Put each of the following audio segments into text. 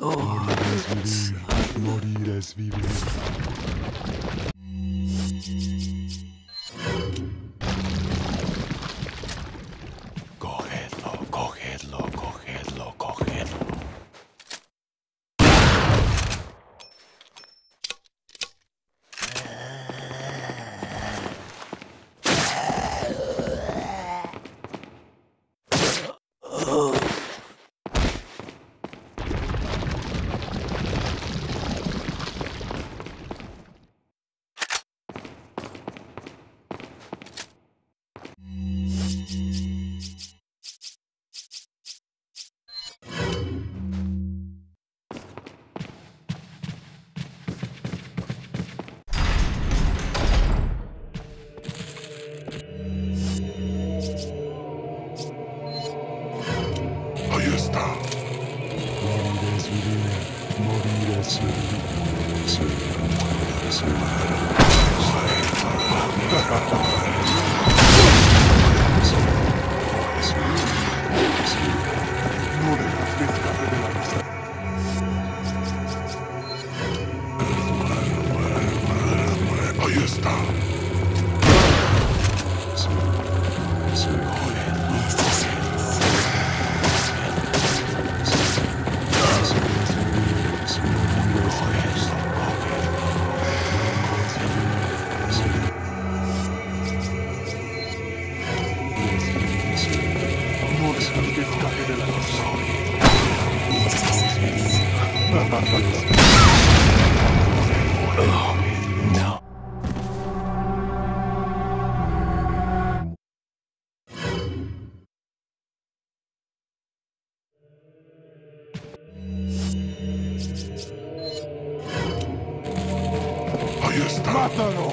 Morirás vivir, morirás. Cogedlo, cogedlo, cogedlo, cogedlo. Ahí está. Morirás vivir, morirás vivir. Sí, sí. No dejas de escapar de la misa. Ahí está. Sí, sí. No dejas que escape de la misa. No. Ahí está.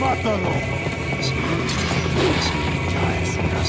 ¡Mátalo! Ya es una